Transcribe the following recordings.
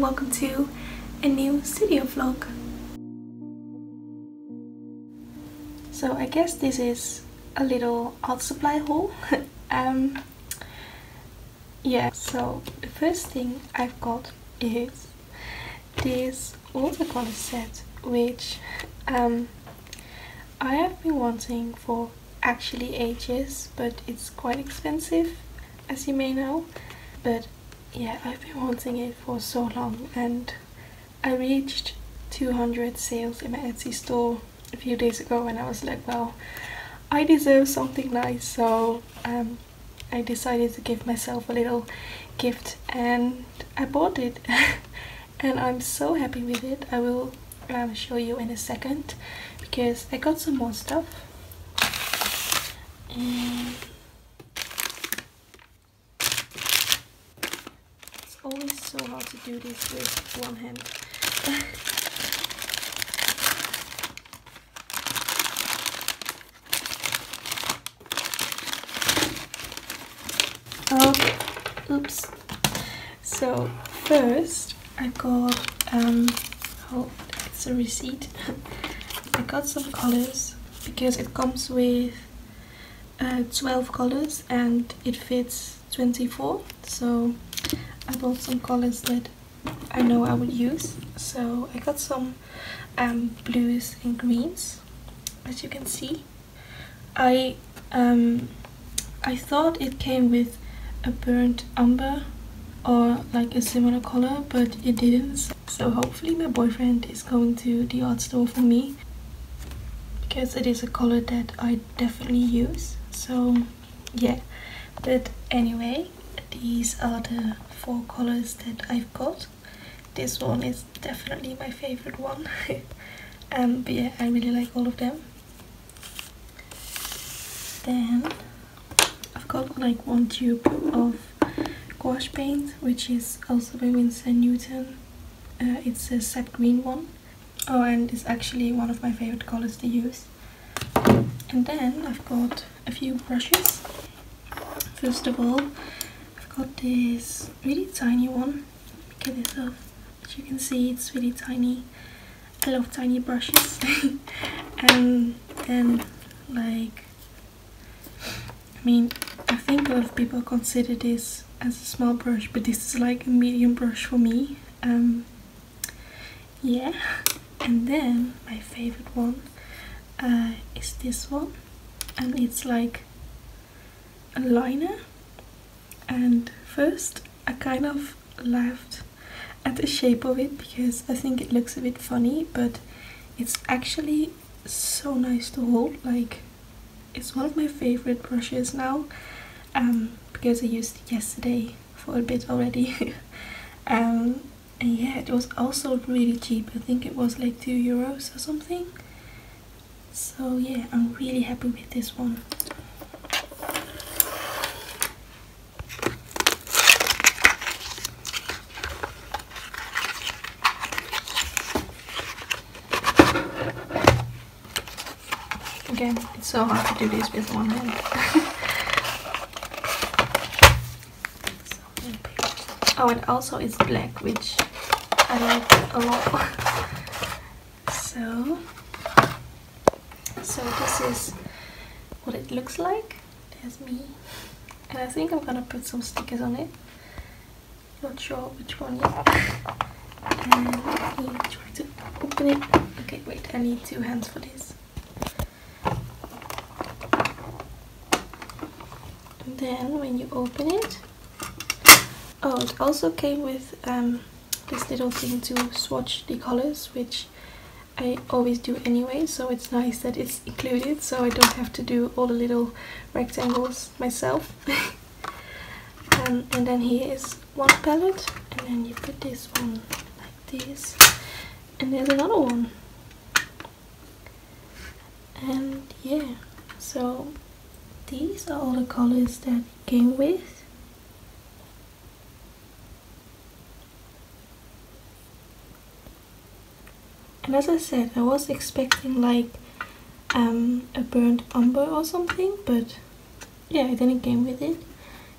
and welcome to a new studio vlog. So I guess this is a little art supply haul. um, yeah, so the first thing I've got is this watercolor set which um, I have been wanting for actually ages but it's quite expensive as you may know but yeah I've been wanting it for so long and I reached 200 sales in my Etsy store a few days ago and I was like well I deserve something nice so um, I decided to give myself a little gift and I bought it. And I'm so happy with it. I will um, show you in a second because I got some more stuff. And always so hard to do this with one hand. Okay oops. So first I got um oh it's a receipt. I got some colors because it comes with uh, 12 colors and it fits 24 so some colors that I know I would use. So I got some um, blues and greens as you can see. I um, I thought it came with a burnt umber or like a similar color but it didn't. So hopefully my boyfriend is going to the art store for me because it is a color that I definitely use. So yeah. But anyway these are the four colors that I've got. This one is definitely my favorite one. Um, but yeah I really like all of them. Then I've got like one tube of gouache paint which is also by Winsor Newton. Uh, it's a sap green one. Oh and it's actually one of my favorite colors to use. And then I've got a few brushes. First of all got this really tiny one get this off. As you can see it's really tiny I love tiny brushes. And then like I mean I think a lot of people consider this as a small brush but this is like a medium brush for me. Um, yeah. And then my favorite one uh, is this one. And it's like a liner and first I kind of laughed at the shape of it because I think it looks a bit funny but it's actually so nice to hold. Like it's one of my favorite brushes now um, because I used it yesterday for a bit already. Um, and yeah it was also really cheap. I think it was like 2 euros or something. So yeah I'm really happy with this one again it's so hard to do this with one hand. Oh and also it's black which I like a lot. So so this is what it looks like. There's me. And I think I'm gonna put some stickers on it. Not sure which one yet. And me try to open it. Okay wait I need two hands for this then when you open it. Oh it also came with um, this little thing to swatch the colors which I always do anyway so it's nice that it's included so I don't have to do all the little rectangles myself. Um, and then here is one palette and then you put this one like this and there's another one. And yeah so these are all the colors that it came with. And as I said I was expecting like um, a burnt umber or something but yeah it didn't came with it.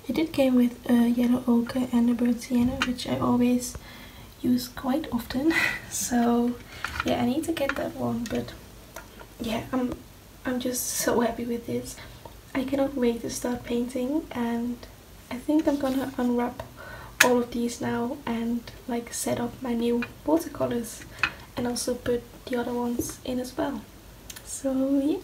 It did came with a yellow ochre and a burnt sienna which I always use quite often. So yeah I need to get that one but yeah I'm I'm just so happy with this I cannot wait to start painting and I think I'm gonna unwrap all of these now and like set up my new watercolors and also put the other ones in as well. So yeah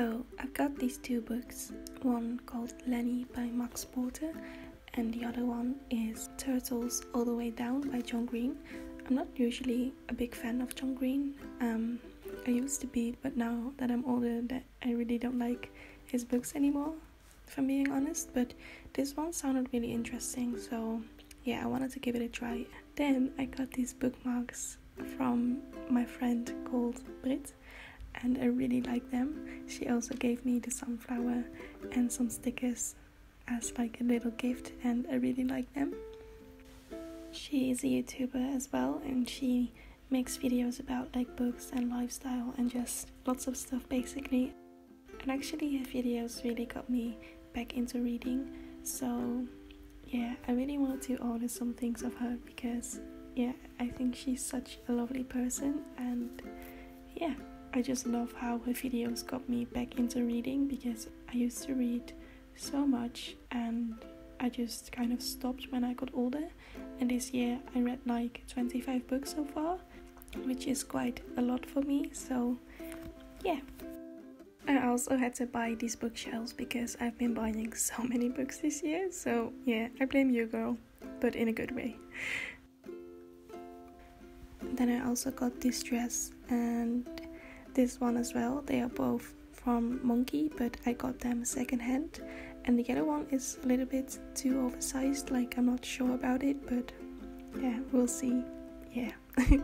So I've got these two books, one called Lanny by Max Porter and the other one is Turtles All the Way Down by John Green. I'm not usually a big fan of John Green. Um, I used to be, but now that I'm older, that I really don't like his books anymore, if I'm being honest. But this one sounded really interesting, so yeah, I wanted to give it a try. Then I got these bookmarks from my friend called Britt, and I really like them. She also gave me the sunflower and some stickers as like a little gift, and I really like them. She is a YouTuber as well, and she makes videos about like books and lifestyle and just lots of stuff basically. And actually, her videos really got me back into reading. So, yeah, I really wanted to order some things of her because, yeah, I think she's such a lovely person, and yeah, I just love how her videos got me back into reading because I used to read so much and I just kind of stopped when I got older. And this year I read like 25 books so far, which is quite a lot for me. So, yeah. I also had to buy these bookshelves because I've been buying so many books this year. So, yeah, I blame you, girl, but in a good way. Then I also got this dress and this one as well. They are both from Monki, but I got them secondhand. And the other one is a little bit too oversized, like I'm not sure about it, but yeah, we'll see. Yeah.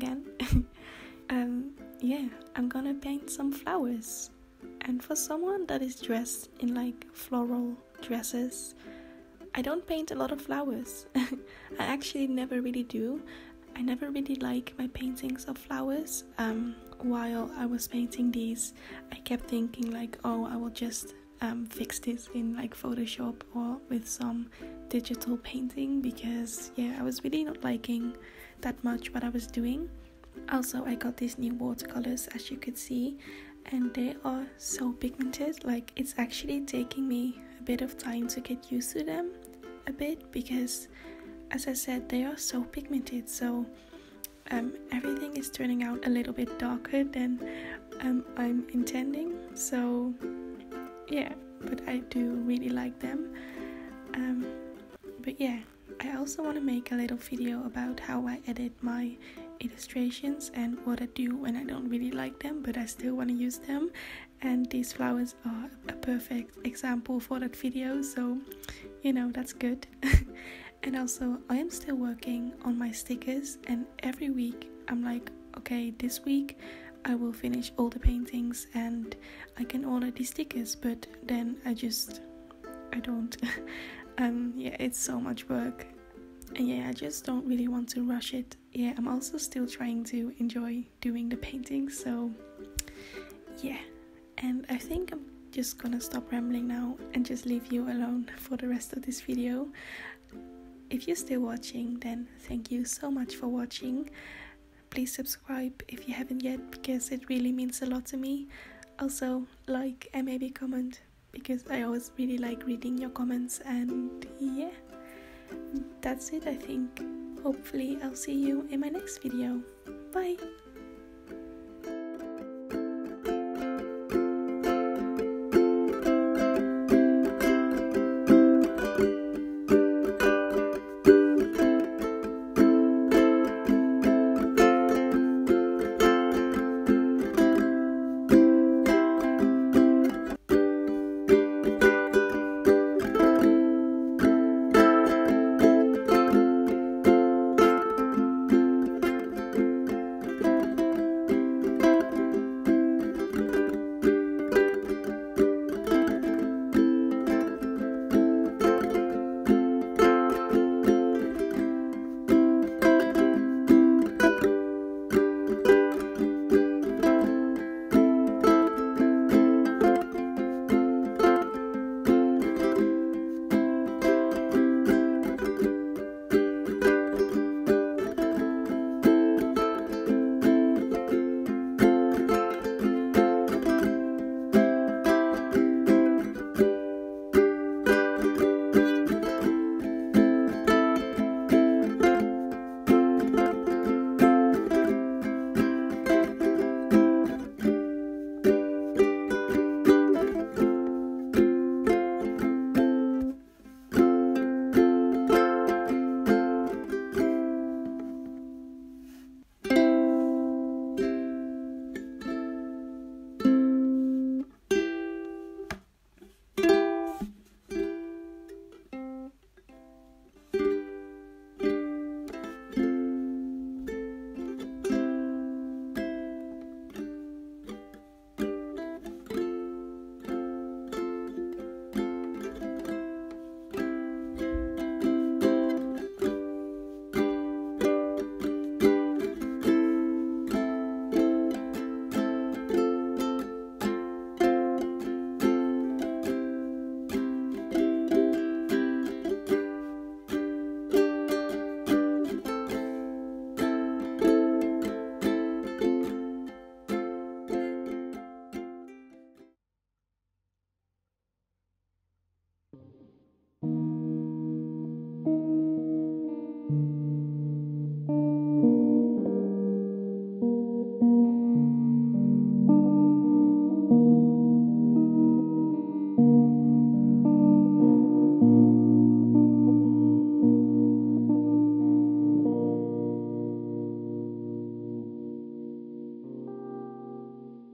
again. um, yeah, I'm gonna paint some flowers. And for someone that is dressed in like floral dresses, I don't paint a lot of flowers. I actually never really do. I never really like my paintings of flowers. Um, while I was painting these, I kept thinking like, oh, I will just um, fix this in like Photoshop or with some digital painting because yeah, I was really not liking that much what I was doing. Also, I got these new watercolors as you could see, and they are so pigmented. Like, it's actually taking me a bit of time to get used to them a bit because, as I said, they are so pigmented. So, um, everything is turning out a little bit darker than um, I'm intending. So, yeah, but I do really like them. Um, but yeah, I also want to make a little video about how I edit my illustrations and what I do when I don't really like them but I still want to use them and these flowers are a perfect example for that video so you know that's good and also I am still working on my stickers and every week I'm like okay this week I will finish all the paintings and I can order the stickers, but then I just I don't. um, yeah, it's so much work, and yeah, I just don't really want to rush it. Yeah, I'm also still trying to enjoy doing the painting, so yeah. And I think I'm just gonna stop rambling now and just leave you alone for the rest of this video. If you're still watching, then thank you so much for watching please subscribe if you haven't yet because it really means a lot to me. Also, like and maybe comment because I always really like reading your comments. And yeah, that's it, I think. Hopefully, I'll see you in my next video. Bye!